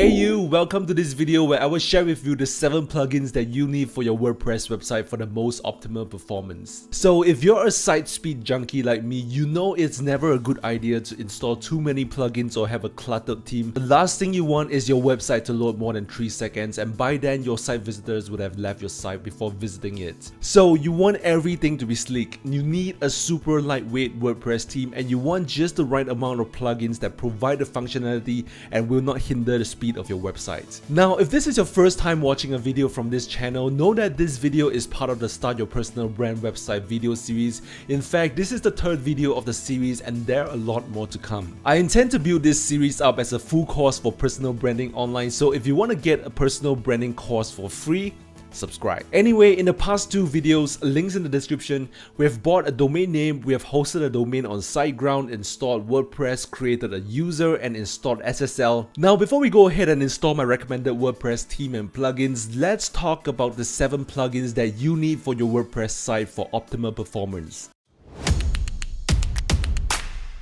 Hey you, welcome to this video where I will share with you the 7 plugins that you need for your WordPress website for the most optimal performance. So if you're a site speed junkie like me, you know it's never a good idea to install too many plugins or have a cluttered theme. The last thing you want is your website to load more than 3 seconds and by then your site visitors would have left your site before visiting it. So you want everything to be sleek, you need a super lightweight WordPress theme and you want just the right amount of plugins that provide the functionality and will not hinder the speed of your website. Now, if this is your first time watching a video from this channel, know that this video is part of the Start Your Personal Brand website video series. In fact, this is the third video of the series and there are a lot more to come. I intend to build this series up as a full course for personal branding online, so if you want to get a personal branding course for free, subscribe. Anyway, in the past two videos, links in the description, we have bought a domain name, we have hosted a domain on SiteGround, installed WordPress, created a user and installed SSL. Now before we go ahead and install my recommended WordPress theme and plugins, let's talk about the 7 plugins that you need for your WordPress site for optimal performance.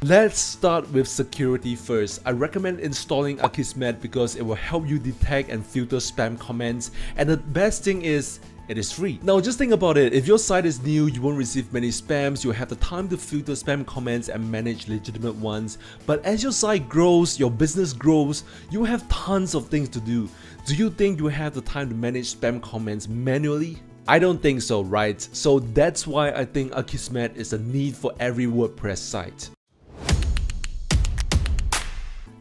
Let's start with security first. I recommend installing Akismet because it will help you detect and filter spam comments and the best thing is it is free. Now just think about it, if your site is new, you won't receive many spams, you'll have the time to filter spam comments and manage legitimate ones. But as your site grows, your business grows, you have tons of things to do. Do you think you have the time to manage spam comments manually? I don't think so, right? So that's why I think Akismet is a need for every WordPress site.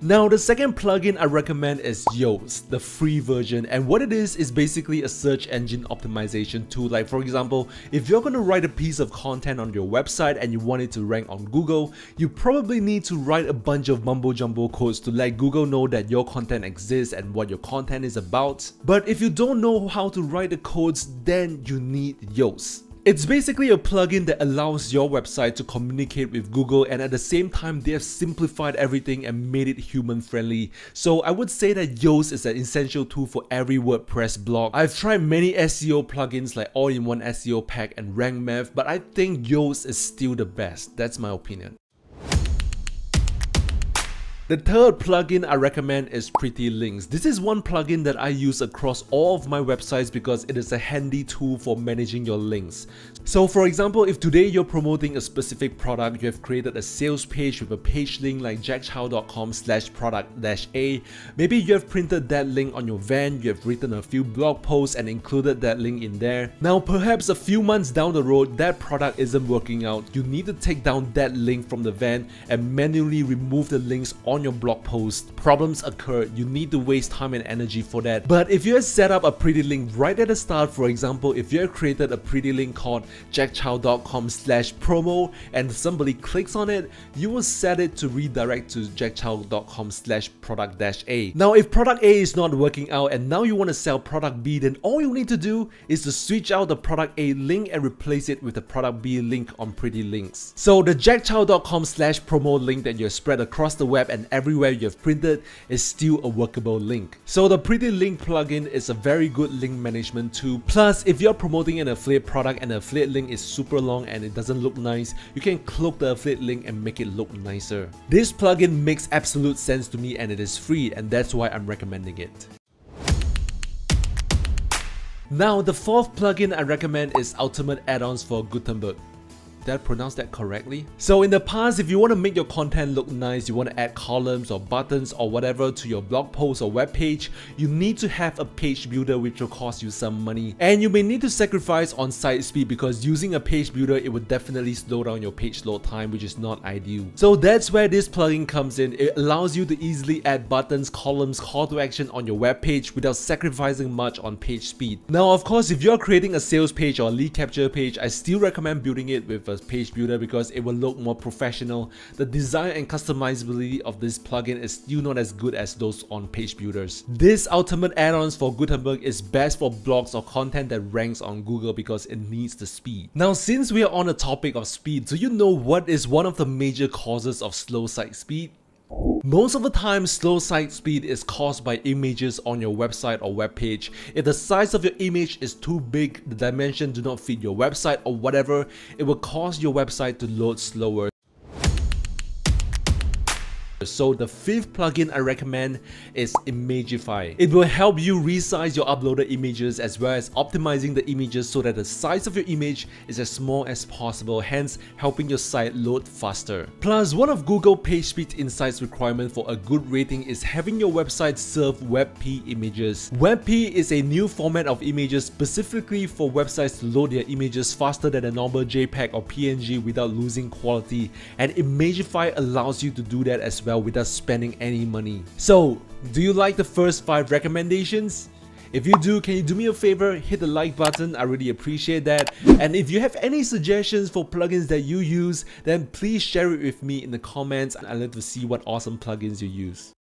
Now the second plugin I recommend is Yoast, the free version. And what it is is basically a search engine optimization tool. Like for example if you're gonna write a piece of content on your website and you want it to rank on Google you probably need to write a bunch of mumbo jumbo codes to let Google know that your content exists and what your content is about. But if you don't know how to write the codes then you need Yoast. It's basically a plugin that allows your website to communicate with Google and at the same time they have simplified everything and made it human friendly. So I would say that Yoast is an essential tool for every WordPress blog. I've tried many SEO plugins like All-in-One SEO Pack and RankMath but I think Yoast is still the best. That's my opinion. The third plugin I recommend is Pretty Links. This is one plugin that I use across all of my websites because it is a handy tool for managing your links. So for example, if today you're promoting a specific product, you have created a sales page with a page link like jackcao.com slash product dash A. Maybe you have printed that link on your van, you have written a few blog posts and included that link in there. Now perhaps a few months down the road, that product isn't working out. You need to take down that link from the van and manually remove the links on on your blog post, problems occur, you need to waste time and energy for that. But if you have set up a pretty link right at the start, for example, if you have created a pretty link called jackcao.com slash promo and somebody clicks on it, you will set it to redirect to jackcao.com slash product dash A. Now, if product A is not working out and now you want to sell product B, then all you need to do is to switch out the product A link and replace it with the product B link on pretty links. So the jackcao.com slash promo link that you spread across the web and everywhere you have printed is still a workable link. So the Pretty Link plugin is a very good link management tool. Plus, if you're promoting an affiliate product and the affiliate link is super long and it doesn't look nice, you can cloak the affiliate link and make it look nicer. This plugin makes absolute sense to me and it is free and that's why I'm recommending it. Now, the fourth plugin I recommend is Ultimate Add-ons for Gutenberg. Did I pronounce that correctly? So in the past, if you want to make your content look nice, you want to add columns or buttons or whatever to your blog post or web page, you need to have a page builder which will cost you some money. And you may need to sacrifice on site speed because using a page builder, it would definitely slow down your page load time, which is not ideal. So that's where this plugin comes in. It allows you to easily add buttons, columns, call to action on your web page without sacrificing much on page speed. Now, of course, if you're creating a sales page or lead capture page, I still recommend building it with a page builder because it will look more professional. The design and customizability of this plugin is still not as good as those on page builders. This ultimate add-ons for Gutenberg is best for blogs or content that ranks on Google because it needs the speed. Now since we are on the topic of speed, do you know what is one of the major causes of slow site speed? Most of the time, slow site speed is caused by images on your website or web page. If the size of your image is too big, the dimension do not fit your website or whatever, it will cause your website to load slower. So the fifth plugin I recommend is Imagify. It will help you resize your uploaded images as well as optimizing the images so that the size of your image is as small as possible, hence helping your site load faster. Plus, one of Google PageSpeed Insights requirement for a good rating is having your website serve WebP images. WebP is a new format of images specifically for websites to load their images faster than a normal JPEG or PNG without losing quality and Imagify allows you to do that as well without spending any money. So, do you like the first 5 recommendations? If you do, can you do me a favor, hit the like button, I really appreciate that. And if you have any suggestions for plugins that you use, then please share it with me in the comments. I'd love to see what awesome plugins you use.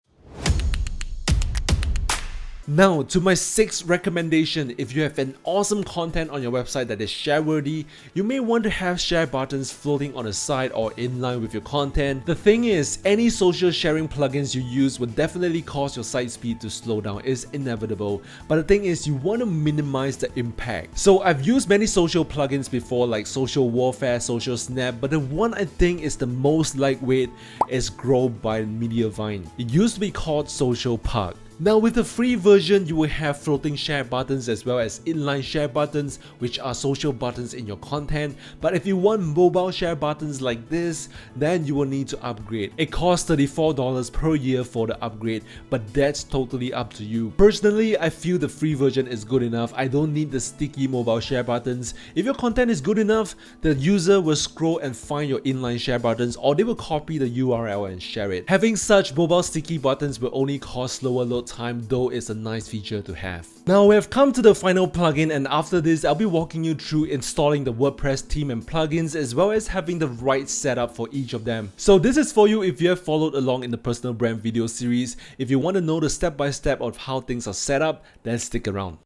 Now to my sixth recommendation, if you have an awesome content on your website that is share worthy, you may want to have share buttons floating on the side or in line with your content. The thing is, any social sharing plugins you use will definitely cause your site speed to slow down, it's inevitable. But the thing is, you want to minimize the impact. So I've used many social plugins before like Social Warfare, Social Snap, but the one I think is the most lightweight is Grow by Mediavine. It used to be called Social Pug. Now with the free version, you will have floating share buttons as well as inline share buttons which are social buttons in your content. But if you want mobile share buttons like this, then you will need to upgrade. It costs $34 per year for the upgrade, but that's totally up to you. Personally, I feel the free version is good enough. I don't need the sticky mobile share buttons. If your content is good enough, the user will scroll and find your inline share buttons or they will copy the URL and share it. Having such mobile sticky buttons will only cause slower load time though it's a nice feature to have. Now we have come to the final plugin and after this I'll be walking you through installing the WordPress theme and plugins as well as having the right setup for each of them. So this is for you if you have followed along in the personal brand video series. If you want to know the step by step of how things are set up, then stick around.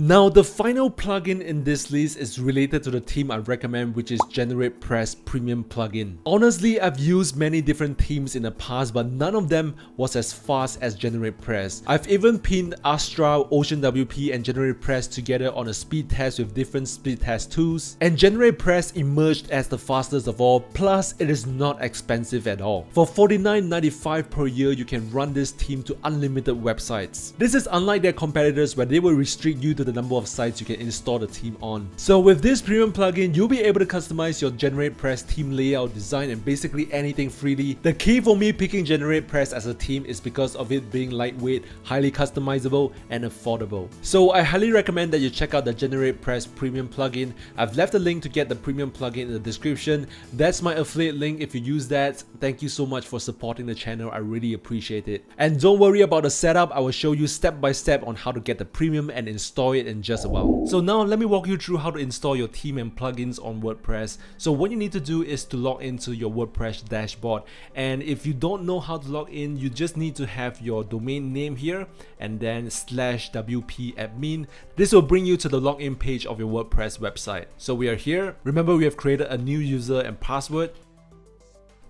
Now the final plugin in this list is related to the theme I recommend which is Generate Press Premium plugin. Honestly, I've used many different themes in the past but none of them was as fast as Generate Press. I've even pinned Astra, OceanWP and Generate Press together on a speed test with different speed test tools and Generate Press emerged as the fastest of all plus it is not expensive at all. For $49.95 per year you can run this theme to unlimited websites. This is unlike their competitors where they will restrict you to the number of sites you can install the theme on. So with this premium plugin, you'll be able to customize your GeneratePress theme layout, design, and basically anything freely. The key for me picking GeneratePress as a theme is because of it being lightweight, highly customizable, and affordable. So I highly recommend that you check out the GeneratePress premium plugin. I've left a link to get the premium plugin in the description. That's my affiliate link if you use that. Thank you so much for supporting the channel. I really appreciate it. And don't worry about the setup. I will show you step by step on how to get the premium and install it it in just a while. So now let me walk you through how to install your theme and plugins on WordPress. So what you need to do is to log into your WordPress dashboard and if you don't know how to log in you just need to have your domain name here and then slash WP admin. This will bring you to the login page of your WordPress website. So we are here. Remember we have created a new user and password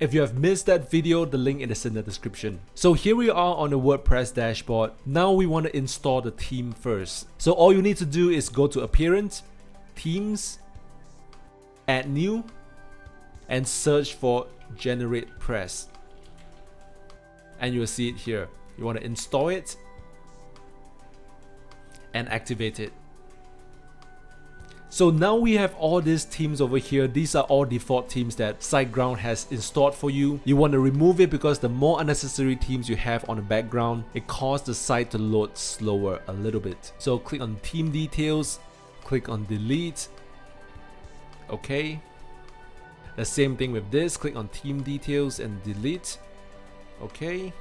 if you have missed that video, the link is in the description. So here we are on the WordPress dashboard. Now we want to install the theme first. So all you need to do is go to Appearance, Themes, Add New, and search for Generate Press. And you'll see it here. You want to install it and activate it. So now we have all these themes over here. These are all default themes that SiteGround has installed for you. You want to remove it because the more unnecessary themes you have on the background, it causes the site to load slower a little bit. So click on theme details, click on delete. Okay. The same thing with this, click on theme details and delete. Okay.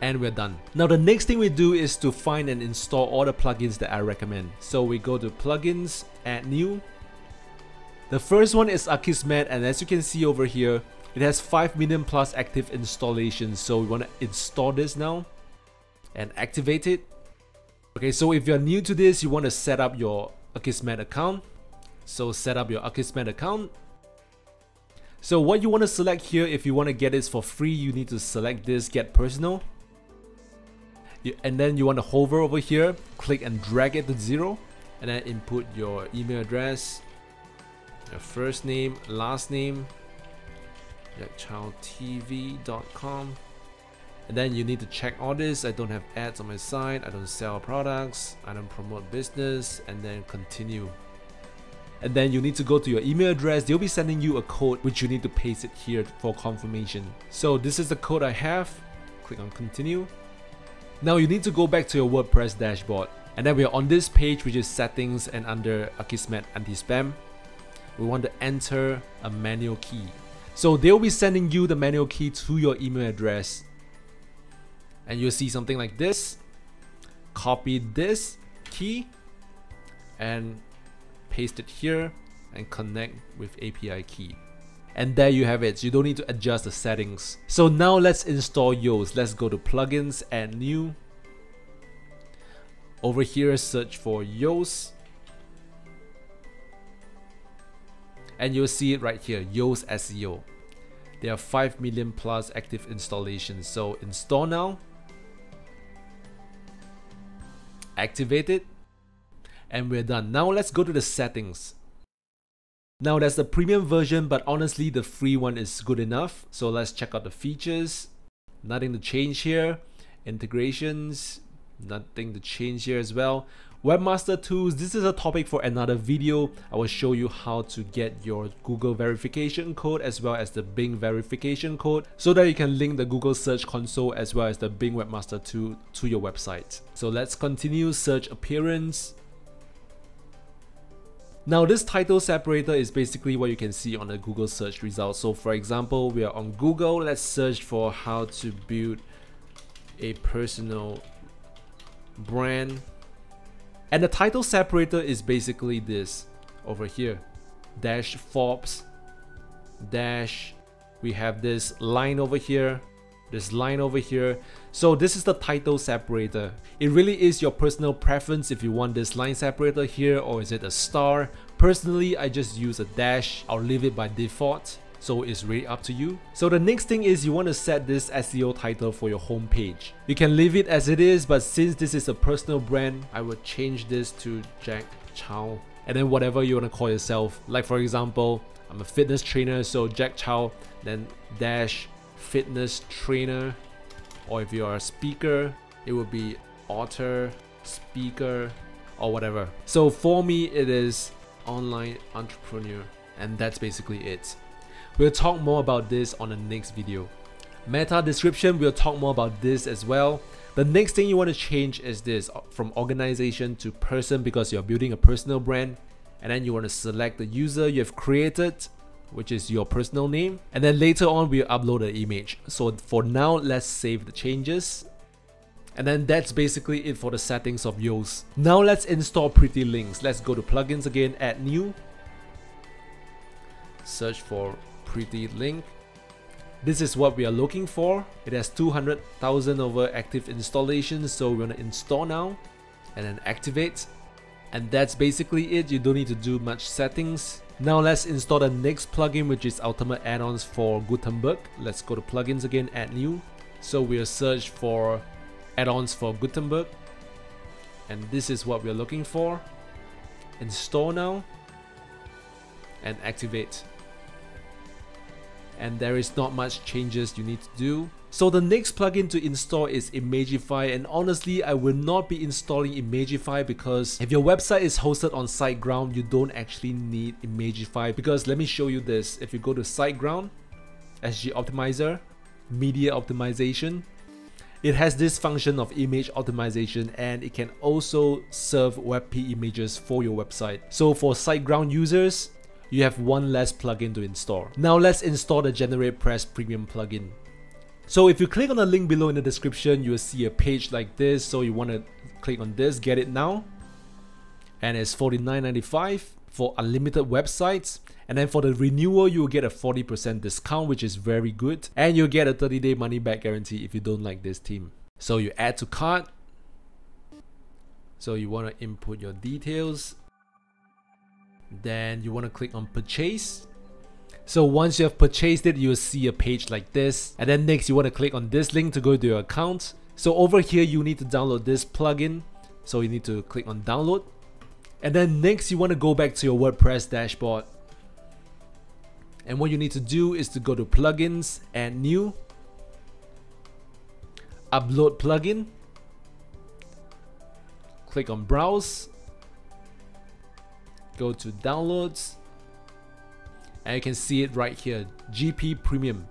And we're done. Now the next thing we do is to find and install all the plugins that I recommend. So we go to plugins, add new. The first one is Akismet and as you can see over here, it has 5 million plus active installations. So we want to install this now and activate it. Okay, so if you're new to this, you want to set up your Akismet account. So set up your Akismet account. So what you want to select here, if you want to get this for free, you need to select this get personal and then you want to hover over here click and drag it to zero and then input your email address your first name, last name, jackcaotv.com. And then you need to check all this. I don't have ads on my site. I don't sell products. I don't promote business. And then continue. And then you need to go to your email address. They'll be sending you a code which you need to paste it here for confirmation. So this is the code I have. Click on continue. Now you need to go back to your WordPress dashboard. And then we're on this page which is settings and under Akismet anti-spam. We want to enter a manual key. So they'll be sending you the manual key to your email address and you'll see something like this copy this key and paste it here and connect with API key and there you have it. You don't need to adjust the settings. So now let's install Yoast. Let's go to plugins and new. Over here search for Yoast. And you'll see it right here Yoast SEO there are 5 million plus active installations. So install now. Activate it. And we're done. Now let's go to the settings. Now that's the premium version but honestly the free one is good enough. So let's check out the features. Nothing to change here. Integrations, nothing to change here as well. Webmaster Tools, this is a topic for another video. I will show you how to get your Google verification code as well as the Bing verification code so that you can link the Google Search Console as well as the Bing Webmaster Tool to your website. So let's continue search appearance. Now this title separator is basically what you can see on the Google search results. So for example, we are on Google, let's search for how to build a personal brand and the title separator is basically this over here. Dash Forbes, dash, we have this line over here, this line over here. So this is the title separator. It really is your personal preference if you want this line separator here or is it a star. Personally, I just use a dash. I'll leave it by default so it's really up to you. So the next thing is you want to set this SEO title for your homepage. You can leave it as it is, but since this is a personal brand, I will change this to Jack Cao. And then whatever you want to call yourself. Like for example, I'm a fitness trainer, so Jack Cao, then dash fitness trainer. Or if you're a speaker, it would be author, speaker, or whatever. So for me, it is online entrepreneur. And that's basically it. We'll talk more about this on the next video. Meta description, we'll talk more about this as well. The next thing you want to change is this uh, from organization to person because you're building a personal brand. And then you want to select the user you have created, which is your personal name. And then later on, we'll upload an image. So for now, let's save the changes. And then that's basically it for the settings of Yoast. Now let's install Pretty Links. Let's go to plugins again, add new. Search for pretty link. This is what we are looking for. It has 200,000 over active installations, so we're gonna install now and then activate. And that's basically it. You don't need to do much settings. Now let's install the next plugin, which is Ultimate Add-ons for Gutenberg. Let's go to plugins again, add new. So we'll search for add-ons for Gutenberg. And this is what we're looking for. Install now and activate and there is not much changes you need to do. So the next plugin to install is Imagify and honestly I will not be installing Imagify because if your website is hosted on SiteGround you don't actually need Imagify because let me show you this. If you go to SiteGround, SG Optimizer, Media Optimization, it has this function of image optimization and it can also serve WebP images for your website. So for SiteGround users, you have one less plugin to install. Now let's install the GeneratePress Premium plugin. So if you click on the link below in the description, you will see a page like this. So you want to click on this, get it now. And it's $49.95 for unlimited websites. And then for the renewal, you will get a 40% discount, which is very good. And you'll get a 30 day money back guarantee if you don't like this theme. So you add to cart. So you want to input your details then you want to click on purchase so once you have purchased it you'll see a page like this. And then next you want to click on this link to go to your account. So over here you need to download this plugin. So you need to click on download. And then next you want to go back to your WordPress dashboard. And what you need to do is to go to plugins and new, upload plugin, click on browse, go to downloads, and you can see it right here, GP Premium.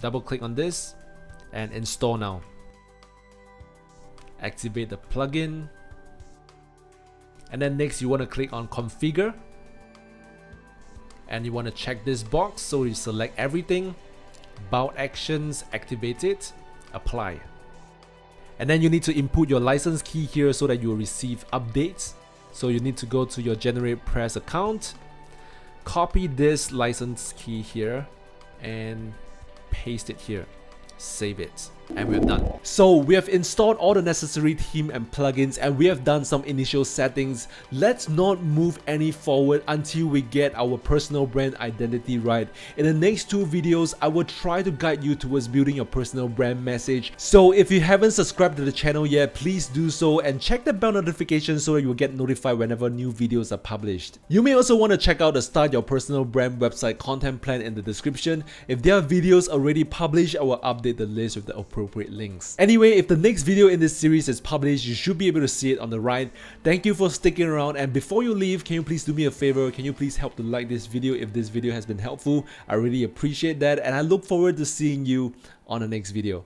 Double click on this and install now. Activate the plugin. And then next you want to click on configure. And you want to check this box so you select everything. About actions, activate it, apply. And then you need to input your license key here so that you will receive updates. So you need to go to your GeneratePress account, copy this license key here and paste it here. Save it and we're done. So we have installed all the necessary theme and plugins and we have done some initial settings. Let's not move any forward until we get our personal brand identity right. In the next two videos, I will try to guide you towards building your personal brand message. So if you haven't subscribed to the channel yet, please do so and check the bell notification so that you'll get notified whenever new videos are published. You may also want to check out the Start Your Personal Brand website content plan in the description. If there are videos already published, I will update the list with the appropriate links. Anyway, if the next video in this series is published, you should be able to see it on the right. Thank you for sticking around and before you leave, can you please do me a favor? Can you please help to like this video if this video has been helpful? I really appreciate that and I look forward to seeing you on the next video.